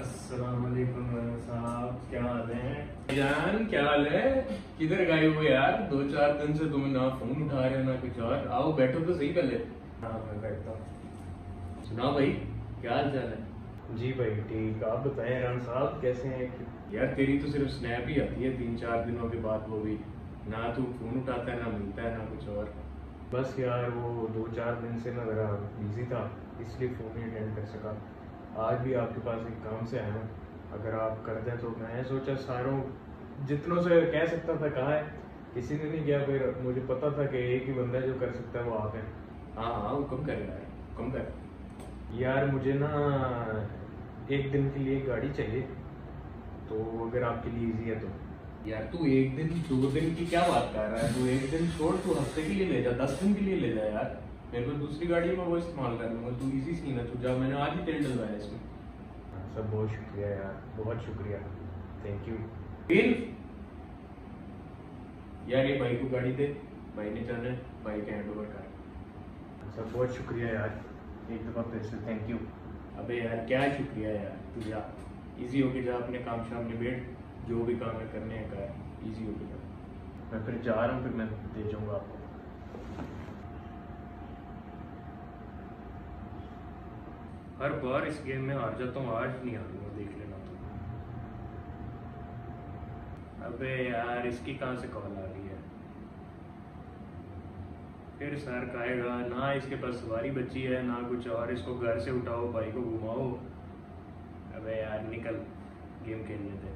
अस्सलाम वालेकुम साहब क्या हाल है? जान क्या हाल है? किधर गए हो यार? दो चार दिन से तुम ना फ़ोन उठा रहे हो ना कुछ और। आओ बैठो तो सही पहले। हाँ मैं बैठता हूँ। सुनाओ भाई क्या हाल चाल है? जी भाई ठीक। आप बताएँ राम साहब कैसे हैं? यार तेरी तो सिर्फ़ स्नैप ही आती है तीन चार दिनों के बाद वो भी। ना तू फ़ोन उठाता है ना मिलता है ना कुछ और। बस यार वो दो चार दिन से मैं ज़रा बिज़ी था इसलिए फ़ोन नहीं अटेंड कर सका। आज भी आपके पास एक काम से आया हूँ। अगर आप कर दें तो मैं सोचा सारों जितनों से कह सकता था कहा है किसी ने नहीं किया फिर मुझे पता था कि एक ही बंदा है जो कर सकता है वो आप हैं। हाँ हाँ हुक्म कर यार हुक्म कर। यार मुझे ना एक दिन के लिए गाड़ी चाहिए तो अगर आपके लिए इजी है तो। यार तू एक दिन दो दिन की क्या बात कर रहा है? तू एक दिन छोड़ तू हफ़्ते के लिए ले जा दस दिन के लिए ले जा यार। मेरे को दूसरी गाड़ी में वो इस्तेमाल कर लूँगा तू इजी सीन है तू जा मैंने आज ही तेल डलवाया इसमें। हाँ, सब बहुत शुक्रिया यार बहुत शुक्रिया। थैंक यू फिर यार ये भाई को गाड़ी दे भाई ने जाना है भाई का हैंड ओवर कर। सब बहुत शुक्रिया यार एक दफ़ा फिर से थैंक यू अबे यार क्या शुक्रिया यार तू जा। इजी होके जा अपने काम शाम निबेड़ जो भी काम है करने हैं कर इजी होके जा। मैं फिर जा रहा हूँ फिर मैं दे जाऊँगा आपको। हर बार इस गेम में हार जाता हूँ, आज नहीं हारूँगा, देख लेना। तुम अबे यार, इसकी कहाँ से कॉल आ रही है? फिर सर कहेगा, ना इसके पास सवारी बची है, ना कुछ और, इसको घर से उठाओ, भाई को घुमाओ। अबे यार, निकल, गेम खेलने दे।